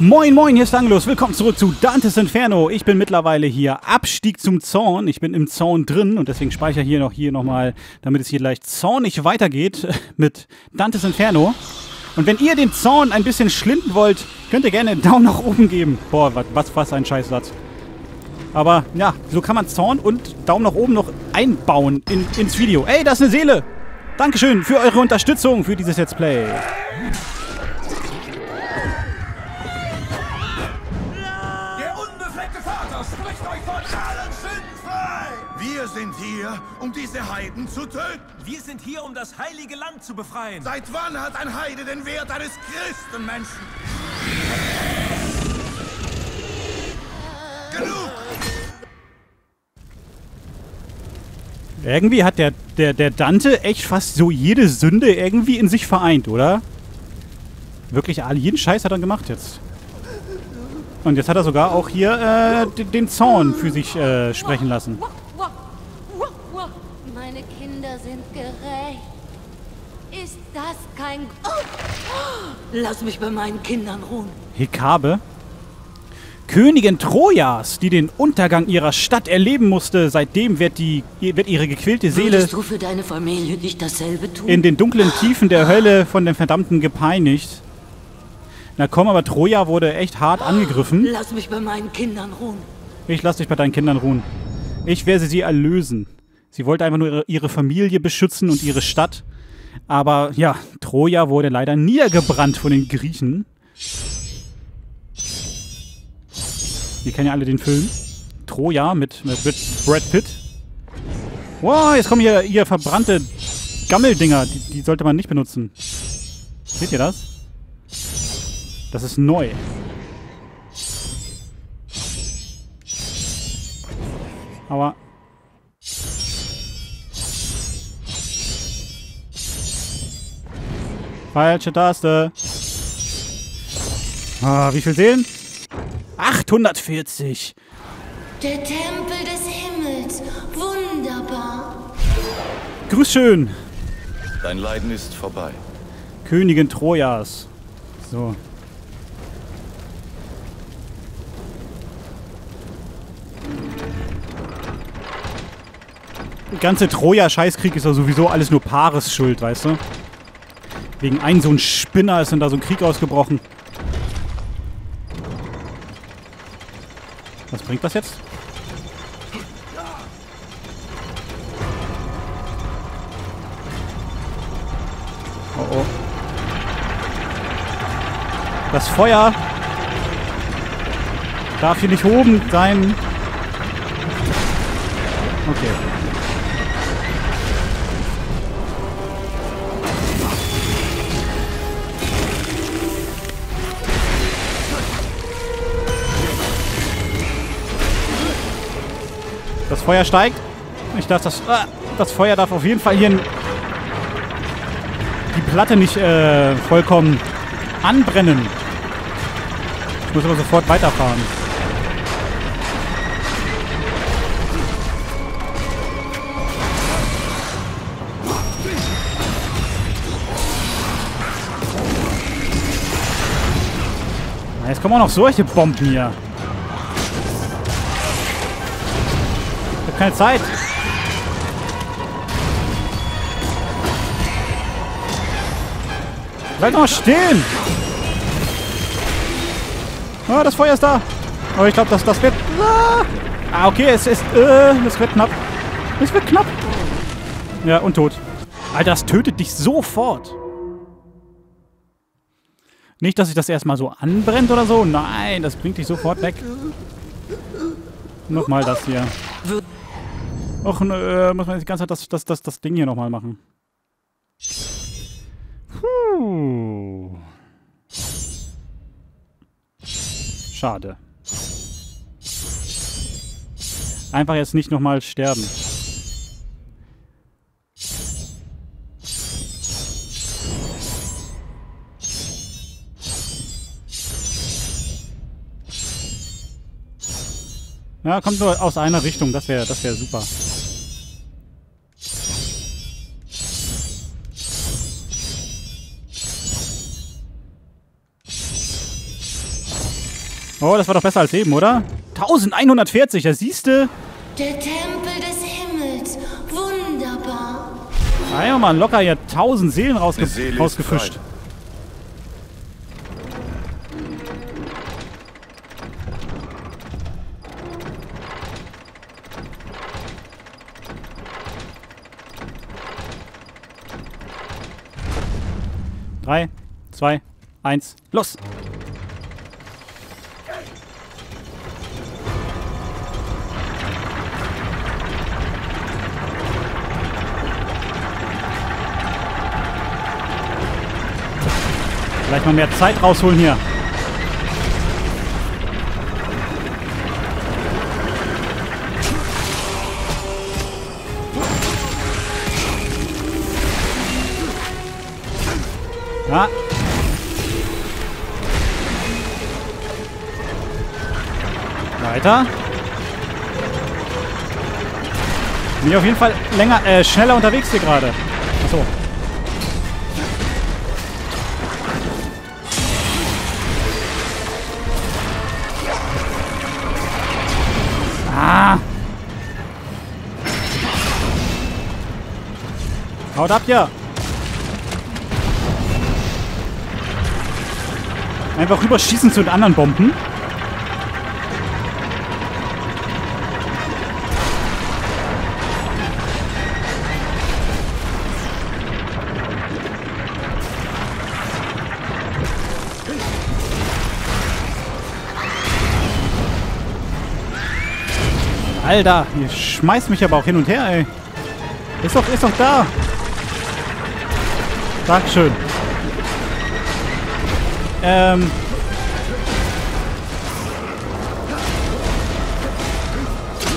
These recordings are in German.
Moin moin, hier ist Angelus. Willkommen zurück zu Dantes Inferno. Ich bin mittlerweile hier Abstieg zum Zaun. Ich bin im Zaun drin und deswegen speichere ich hier noch hier nochmal, damit es hier leicht zornig weitergeht mit Dantes Inferno. Und wenn ihr den Zaun ein bisschen schlinden wollt, könnt ihr gerne einen Daumen nach oben geben. Boah, was, was ein Scheißsatz. Aber ja, so kann man Zaun und Daumen nach oben noch einbauen in, ins Video. Ey, da ist eine Seele! Dankeschön für eure Unterstützung für dieses Let's Play. Um diese Heiden zu töten. Wir sind hier, um das heilige Land zu befreien. Seit wann hat ein Heide den Wert eines Christenmenschen? Genug! Irgendwie hat der, der, der Dante echt fast so jede Sünde irgendwie in sich vereint, oder? Wirklich all jeden Scheiß hat er gemacht jetzt. Und jetzt hat er sogar auch hier äh, den Zorn für sich äh, sprechen lassen. Sind gerecht. Ist das kein... Oh. Lass mich bei meinen Kindern ruhen. Hekabe? Königin Trojas, die den Untergang ihrer Stadt erleben musste. Seitdem wird, die, wird ihre gequälte Seele Würdest du für deine Familie nicht dasselbe tun? in den dunklen Tiefen der Hölle von den Verdammten gepeinigt. Na komm, aber Troja wurde echt hart angegriffen. Lass mich bei meinen Kindern ruhen. Ich lass dich bei deinen Kindern ruhen. Ich werde sie erlösen. Sie wollte einfach nur ihre, Familie beschützen und ihre Stadt. Aber ja, Troja wurde leider niedergebrannt von den Griechen. Wir kennen ja alle den Film. Troja mit, mit, mit Brad Pitt. Wow, jetzt kommen hier, hier verbrannte Gammeldinger. Die, die sollte man nicht benutzen. Seht ihr das? Das ist neu. Aber... Falsche Taste. Ah, wie viel Seelen? 840. Der Tempel des Himmels. Wunderbar. Grüß schön. Dein Leiden ist vorbei. Königin Trojas. So. Der ganze Troja-Scheißkrieg ist ja sowieso alles nur Paares Schuld, weißt du? Wegen ein so ein Spinner ist dann da so ein Krieg ausgebrochen. Was bringt das jetzt? Oh oh. Das Feuer darf hier nicht oben sein. Okay. Feuer steigt. Ich darf das, ah, das Feuer darf auf jeden Fall hier die Platte nicht äh, vollkommen anbrennen. Ich muss aber sofort weiterfahren. Jetzt kommen auch noch solche Bomben hier. Keine Zeit. Bleib mal stehen! Oh, das Feuer ist da. Aber ich glaube, das, das wird... Ah, ah okay, es ist... Äh, es wird knapp. Es wird knapp. Ja, und tot. Alter, das tötet dich sofort. Nicht, dass sich das erstmal so anbrennt oder so. Nein, das bringt dich sofort weg. Nochmal das hier. Och, äh, muss man die ganze Zeit das, das, das, das Ding hier nochmal machen. Puh. Schade. Einfach jetzt nicht nochmal sterben. Ja, kommt nur aus einer Richtung. Das wäre das wär super. Oh, das war doch besser als eben, oder? 1140, da siehste. Der Tempel des Himmels. Wunderbar. Einmal mal locker hier 1000 Seelen rausge Seele rausgefischt. Drei, zwei, eins, los! Vielleicht mal mehr Zeit rausholen hier. Ja. Weiter. Bin ich auf jeden Fall länger, äh, schneller unterwegs hier gerade. Achso. Haut ab hier. Einfach rüberschießen zu den anderen Bomben. Alter, ihr schmeißt mich aber auch hin und her, ey. Ist doch, ist doch da. Dankeschön. Ähm.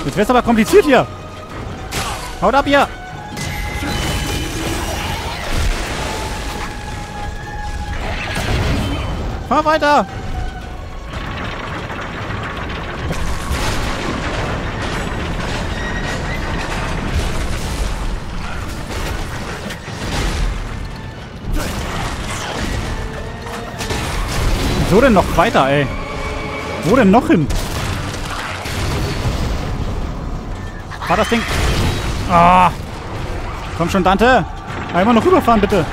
Jetzt wird's aber kompliziert hier. Haut ab hier. Fahr weiter. Wieso denn noch weiter, ey? Wo denn noch hin? Fahr das Ding. Ah. Komm schon, Dante. Einmal noch rüberfahren, bitte.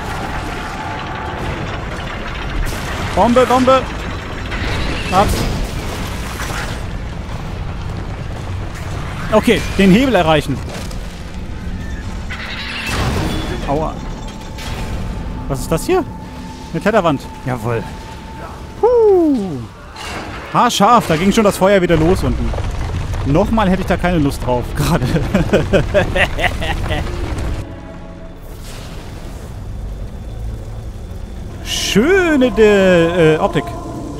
Bombe, Bombe. Hab's. Okay, den Hebel erreichen. Aua. Was ist das hier? Eine Kletterwand. Jawohl. Haarscharf, da ging schon das Feuer wieder los unten. Nochmal hätte ich da keine Lust drauf, gerade. Schöne äh, Optik.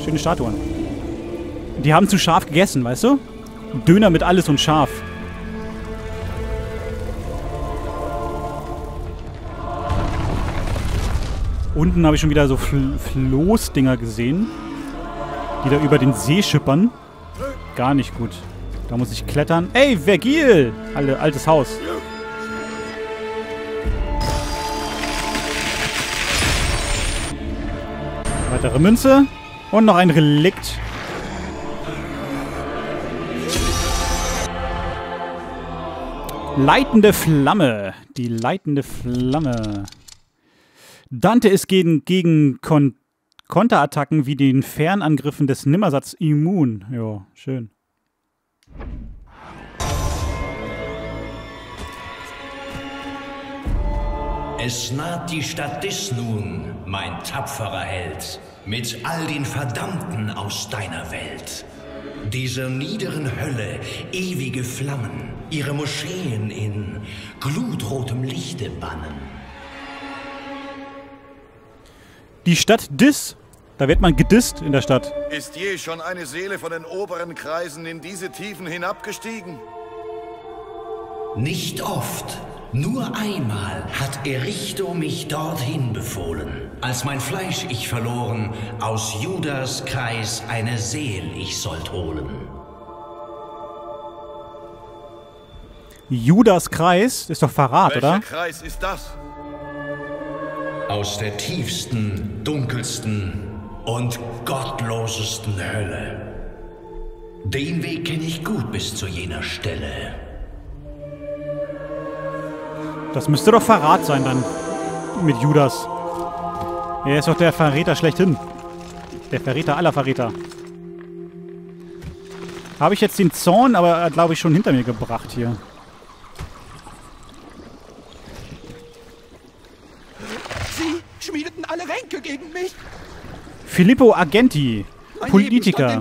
Schöne Statuen. Die haben zu scharf gegessen, weißt du? Döner mit alles und scharf. Unten habe ich schon wieder so Fl Floßdinger gesehen, die da über den See schippern. Gar nicht gut. Da muss ich klettern. Ey, Vergil! Alle, altes Haus. Weitere Münze. Und noch ein Relikt. Leitende Flamme. Die leitende Flamme. Dante ist gegen, gegen Kon Konterattacken wie den Fernangriffen des Nimmersatz immun. Ja, schön. Es naht die Stadt Dis nun, mein tapferer Held, mit all den Verdammten aus deiner Welt. Dieser niederen Hölle ewige Flammen, ihre Moscheen in glutrotem Lichte bannen. Die Stadt Dis. Da wird man gedisst in der Stadt. Ist je schon eine Seele von den oberen Kreisen in diese Tiefen hinabgestiegen? Nicht oft, nur einmal hat Erichto mich dorthin befohlen. Als mein Fleisch ich verloren, aus Judas Kreis eine Seel ich sollt holen. Judas Kreis ist doch Verrat, Welcher oder? Kreis ist das? Aus der tiefsten, dunkelsten und gottlosesten Hölle. Den Weg kenne ich gut bis zu jener Stelle. Das müsste doch Verrat sein dann. Mit Judas. Er ist doch der Verräter schlechthin. Der Verräter aller Verräter. Habe ich jetzt den Zorn, aber glaube ich schon hinter mir gebracht hier. Sie schmiedeten alle Ränke gegen mich. Filippo Argenti. Politiker.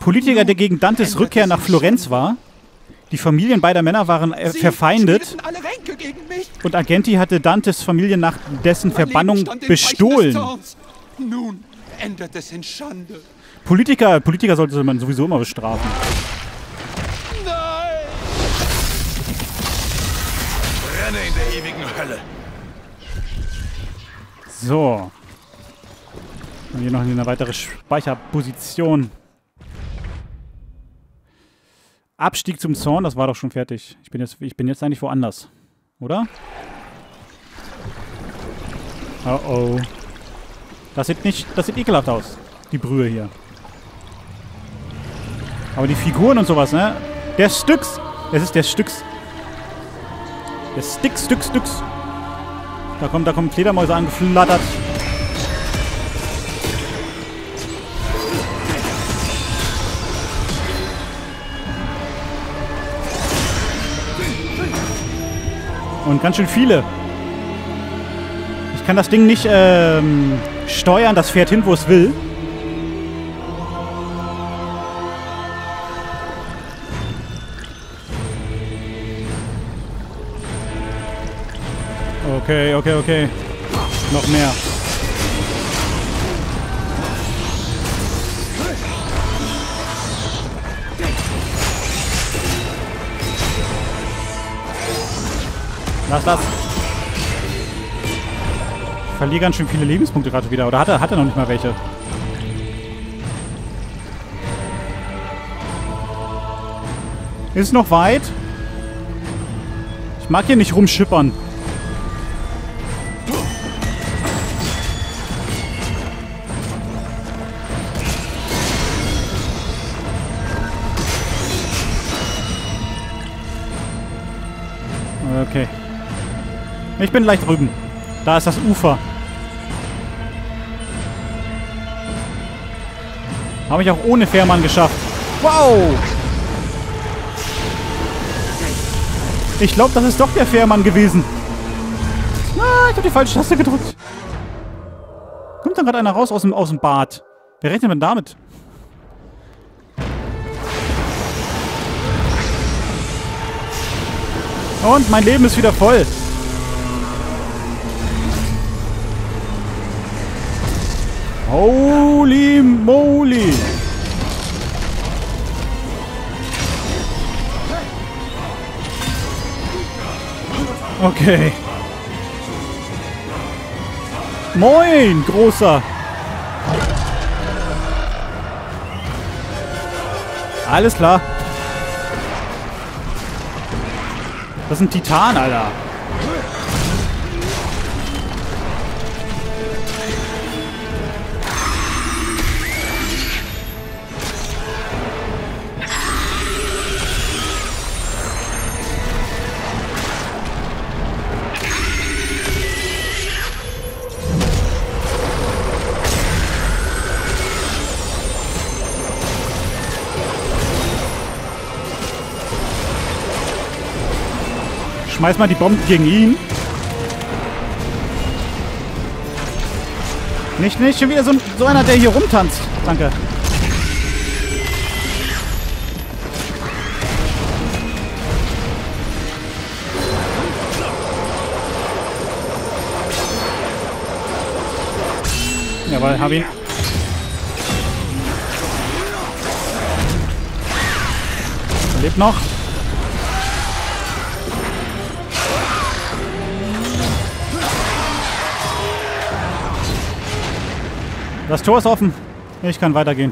Politiker, der gegen Dantes Rückkehr nach Florenz war. Die Familien beider Männer waren äh, verfeindet. Und Argenti hatte Dantes Familie nach dessen Verbannung bestohlen. Nun ändert es in Schande. Politiker, Politiker sollte man sowieso immer bestrafen. So. Und hier noch eine weitere Speicherposition. Abstieg zum Zorn, das war doch schon fertig. Ich bin jetzt, ich bin jetzt eigentlich woanders. Oder? Oh oh. Das sieht nicht, das sieht ekelhaft aus. Die Brühe hier. Aber die Figuren und sowas, ne? Der Stücks. Es ist der Stücks. Der Stick, Stück, Stücks. Da kommen, da kommen Fledermäuse angeflattert. Und ganz schön viele. Ich kann das Ding nicht ähm, steuern, das fährt hin, wo es will. Okay, okay, okay. Noch mehr. Lass, lass. Ich verliere ganz schön viele Lebenspunkte gerade wieder. Oder hat er, hat er noch nicht mal welche? Ist noch weit? Ich mag hier nicht rumschippern. Ich bin gleich drüben. Da ist das Ufer. Habe ich auch ohne Fährmann geschafft. Wow! Ich glaube, das ist doch der Fährmann gewesen. Ah, ich habe die falsche Taste gedrückt. Kommt dann gerade einer raus aus dem, aus dem Bad. Wer rechnet denn damit? Und mein Leben ist wieder voll. Holy moly. Okay. Moin, großer. Alles klar. Das ein Titan, Alter. Schmeiß mal die Bomben gegen ihn. Nicht, nicht, schon wieder so, so einer, der hier rumtanzt. Danke. Jawohl, hab ihn. Er lebt noch. Das Tor ist offen. Ich kann weitergehen.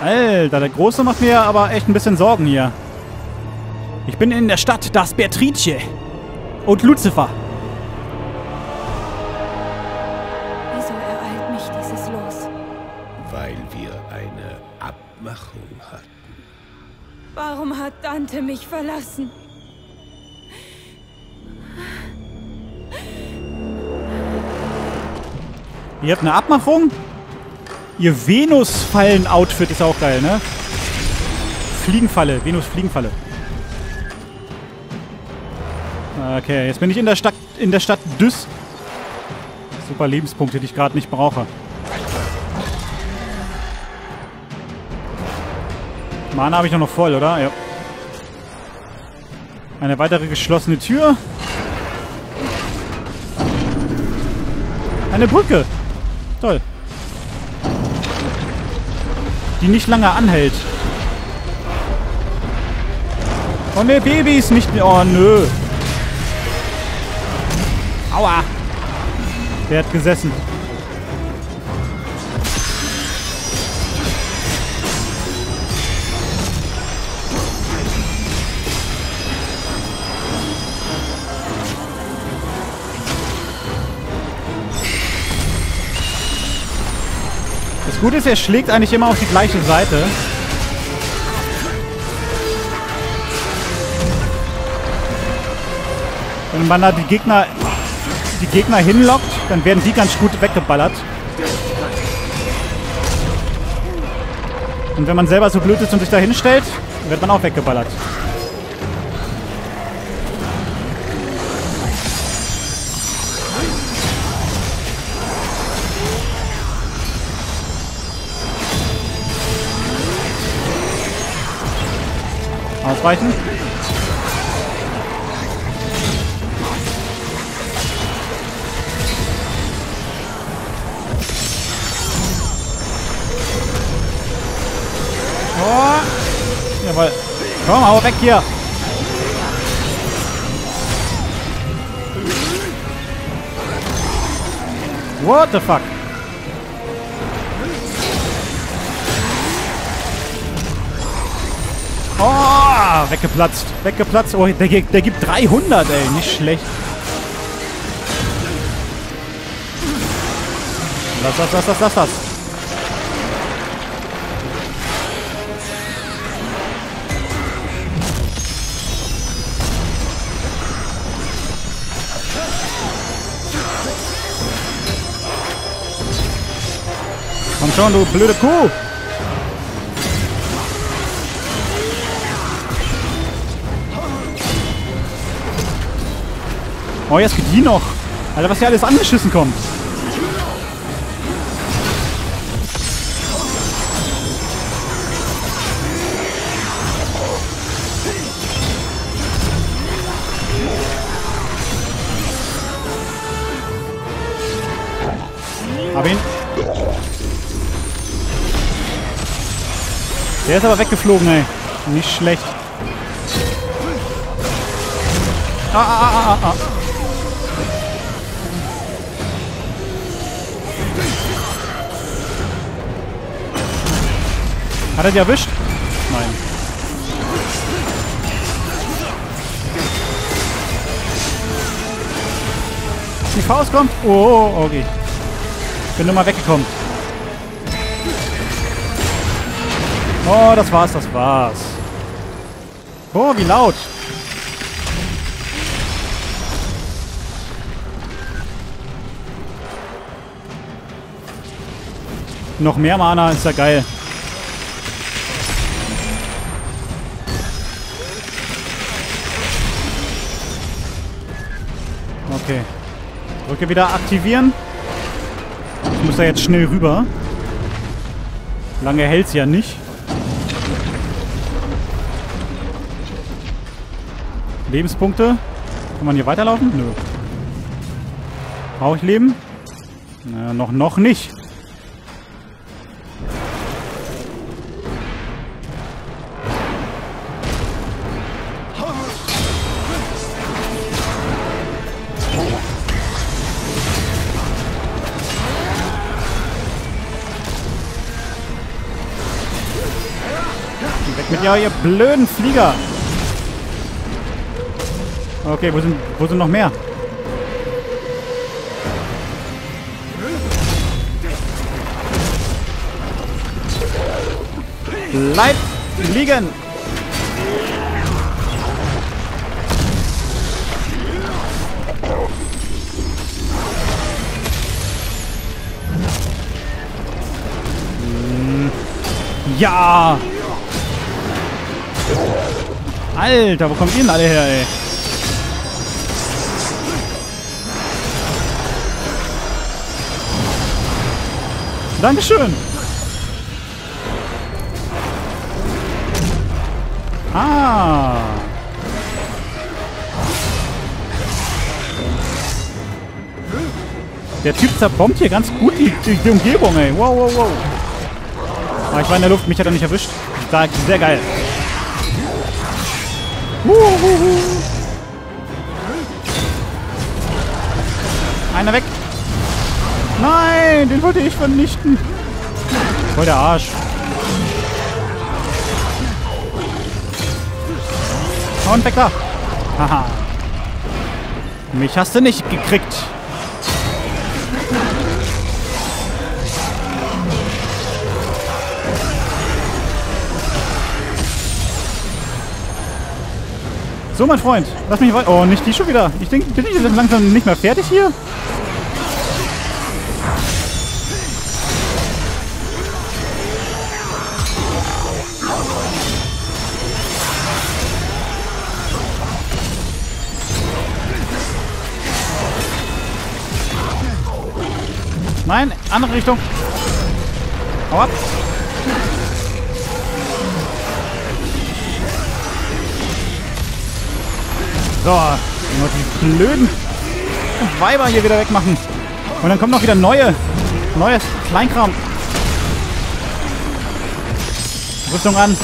Alter, der Große macht mir aber echt ein bisschen Sorgen hier. Ich bin in der Stadt das Beatrice. Und Lucifer. Wieso ereilt mich dieses Los? weil wir eine Abmachung hatten. Warum hat Dante mich verlassen? Ihr habt eine Abmachung? Ihr Venus-Fallen-Outfit ist auch geil, ne? Fliegenfalle, Venus-Fliegenfalle. Okay, jetzt bin ich in der Stadt, in der Stadt Düss. Super Lebenspunkte, die ich gerade nicht brauche. Mana habe ich noch voll, oder? Ja. Eine weitere geschlossene Tür. Eine Brücke. Toll. Die nicht lange anhält. Oh ne, Babys nicht mehr. Oh nö. Aua. Der hat gesessen. Das Gute ist, er schlägt eigentlich immer auf die gleiche Seite. Wenn man da die Gegner, die Gegner hinlockt, dann werden die ganz gut weggeballert. Und wenn man selber so blöd ist und sich da hinstellt, wird man auch weggeballert. Ausweichen. Oh. Jawohl. Komm, hau weg hier. What the fuck? Weggeplatzt. Weggeplatzt. Oh, der, der gibt 300, ey. Nicht schlecht. Lass das, lass das, lass das. Komm schon, du blöde Kuh. Oh, jetzt geht die noch. Alter, was hier alles angeschissen kommt. Hab ihn. Der ist aber weggeflogen, ey. Nicht schlecht. Ah, ah, ah, ah, ah. Hat er die erwischt? Nein. Die Faust kommt. Oh, okay. Bin nur mal weggekommen. Oh, das war's, das war's. Oh, wie laut. Noch mehr Mana ist ja geil. Okay. Brücke wieder aktivieren. Ich muss da jetzt schnell rüber. Lange hält sie ja nicht. Lebenspunkte. Kann man hier weiterlaufen? Nö. Brauche ich Leben? Naja, noch, noch nicht. Dir, ihr blöden Flieger! Okay, wo sind, wo sind noch mehr? Bleib liegen! Hm. Ja! Alter, wo kommt ihr denn alle her, ey? Dankeschön. Ah. Der Typ zerbombt hier ganz gut die, die, die Umgebung, ey. Wow, wow, wow. Ah, ich war in der Luft, mich hat er nicht erwischt. Sehr geil. Einer weg. Nein, den wollte ich vernichten. Voll der Arsch. Und weg da. Haha. Mich hast du nicht gekriegt. So, mein Freund. Lass mich weiter. Oh, nicht die schon wieder. Ich denke, bin ich jetzt langsam nicht mehr fertig hier? Nein, andere Richtung. Hau ab. So, nur die blöden Weiber hier wieder wegmachen. Und dann kommt noch wieder neue, neues Kleinkram. Rüstung an.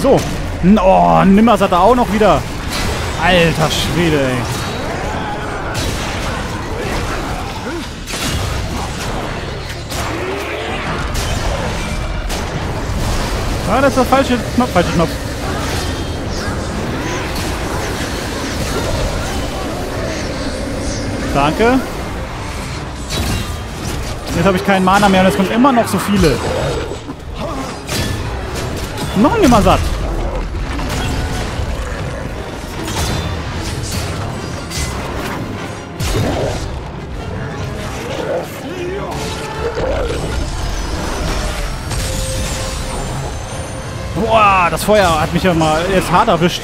So. Oh, Nimmers hat er auch noch wieder. Alter Schwede, ey. Ah, das ist der falsche Knopf. Falsche Knopf. Danke. Jetzt habe ich keinen Mana mehr und es kommen immer noch so viele. Noch ein satt. Boah, das Feuer hat mich ja mal jetzt hart erwischt.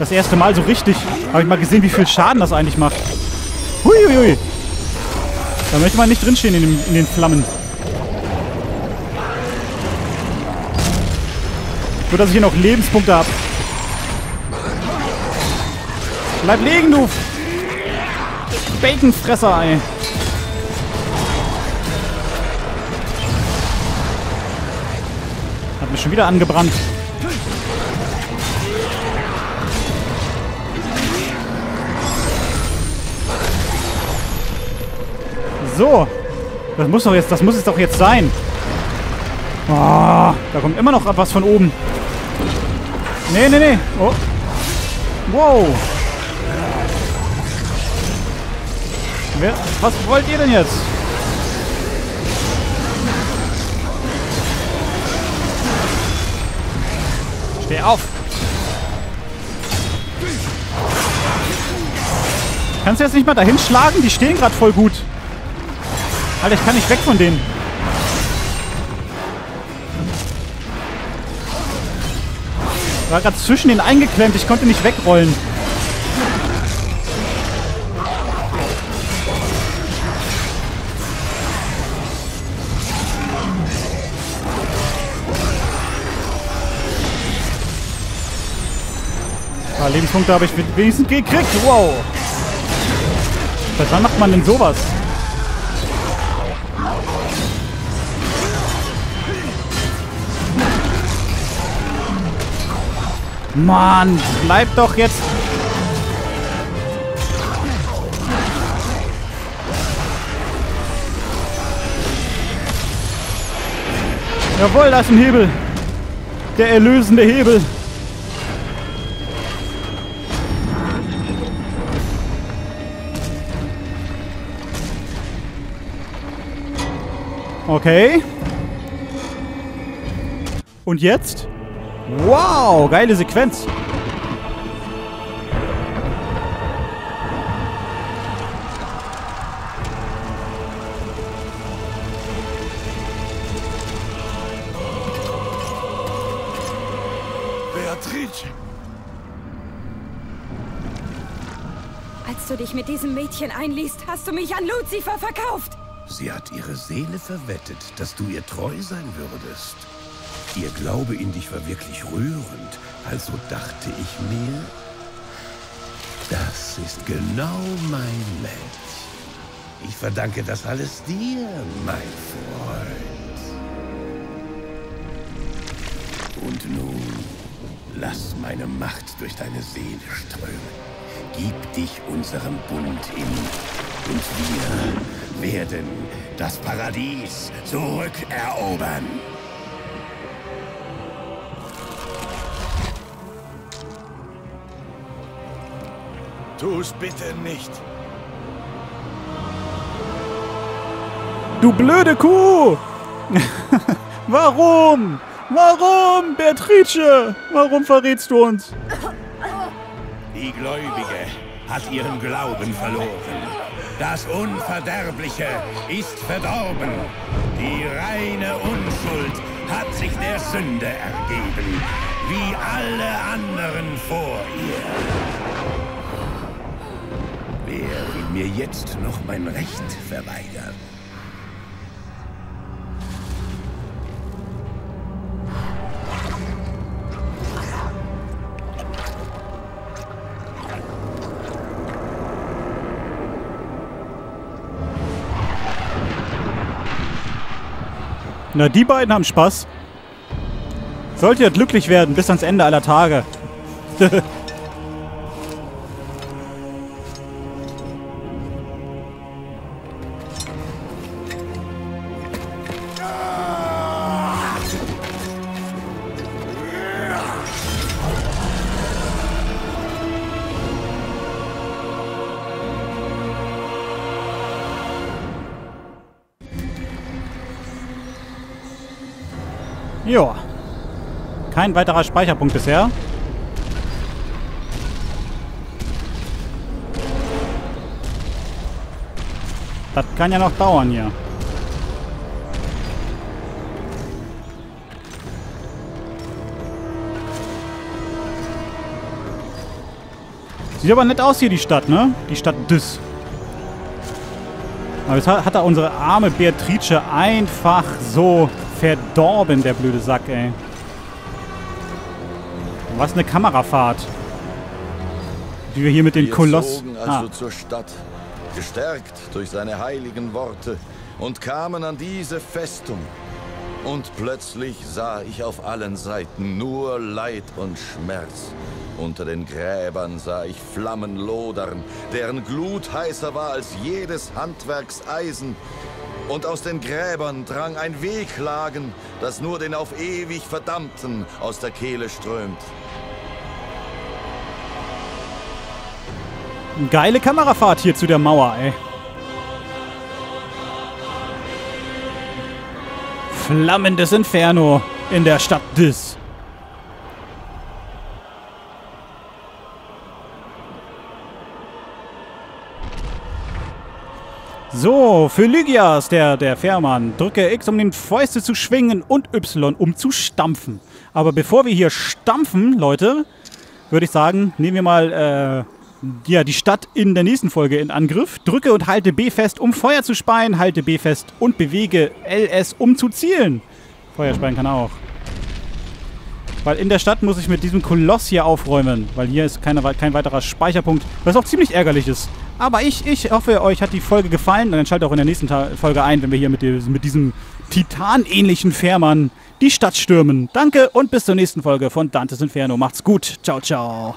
Das erste Mal so richtig. Habe ich mal gesehen, wie viel Schaden das eigentlich macht. Huiuiui. Da möchte man nicht drinstehen in, dem, in den Flammen. Nur, dass ich hier noch Lebenspunkte habe. Bleib liegen, du Baconfresser, ey. Hat mich schon wieder angebrannt. So. Das muss doch jetzt, das muss es doch jetzt sein. Oh, da kommt immer noch was von oben. Nee, nee, nee. Oh. Wow. Wer, was wollt ihr denn jetzt? Steh auf. Kannst du jetzt nicht mal dahin schlagen? Die stehen gerade voll gut. Alter, ich kann nicht weg von denen. Ich war gerade zwischen denen eingeklemmt. Ich konnte nicht wegrollen. Paar Lebenspunkte habe ich wenigstens gekriegt. Wow. Seit wann macht man denn sowas? Mann, bleib doch jetzt. Jawohl, das ist ein Hebel. Der erlösende Hebel. Okay. Und jetzt? Wow, geile Sequenz. Beatrice! Als du dich mit diesem Mädchen einliest, hast du mich an Lucifer verkauft. Sie hat ihre Seele verwettet, dass du ihr treu sein würdest. Ihr Glaube in dich war wirklich rührend, also dachte ich mir, das ist genau mein Mensch. Ich verdanke das alles dir, mein Freund. Und nun, lass meine Macht durch deine Seele strömen. Gib dich unserem Bund hin und wir werden das Paradies zurückerobern. Tu's bitte nicht. Du blöde Kuh! Warum? Warum, Beatrice? Warum verrätst du uns? Die Gläubige hat ihren Glauben verloren. Das Unverderbliche ist verdorben. Die reine Unschuld hat sich der Sünde ergeben, wie alle anderen vor ihr. Mir jetzt noch mein Recht verweigern? Na, die beiden haben Spaß. Sollt ihr glücklich werden bis ans Ende aller Tage. Kein weiterer Speicherpunkt bisher. Das kann ja noch dauern hier. Sieht aber nett aus hier, die Stadt, ne? Die Stadt Düss. Aber jetzt hat, er unsere arme Beatrice einfach so verdorben, der blöde Sack, ey. Was eine Kamerafahrt. Die wir hier mit den Wir Koloss... zogen also Ah, zur Stadt, gestärkt durch seine heiligen Worte, und kamen an diese Festung. Und plötzlich sah ich auf allen Seiten nur Leid und Schmerz. Unter den Gräbern sah ich Flammen lodern, deren Glut heißer war als jedes Handwerkseisen. Und aus den Gräbern drang ein Wehklagen, das nur den auf ewig Verdammten aus der Kehle strömt. Geile Kamerafahrt hier zu der Mauer, ey. Flammendes Inferno in der Stadt Dis. So, für Lygias, der, der Fährmann, drücke X, um den Fäuste zu schwingen und Y, um zu stampfen. Aber bevor wir hier stampfen, Leute, würde ich sagen, nehmen wir mal äh, ja, die Stadt in der nächsten Folge in Angriff. Drücke und halte B fest, um Feuer zu speien. Halte B fest und bewege LS, um zu zielen. Feuer speien kann auch. Weil in der Stadt muss ich mit diesem Koloss hier aufräumen. Weil hier ist keine, kein weiterer Speicherpunkt. Was auch ziemlich ärgerlich ist. Aber ich, ich hoffe, euch hat die Folge gefallen. Und dann schaltet auch in der nächsten Ta Folge ein, wenn wir hier mit, dem- mit diesem titanähnlichen Fährmann die Stadt stürmen. Danke und bis zur nächsten Folge von Dantes Inferno. Macht's gut. Ciao, ciao.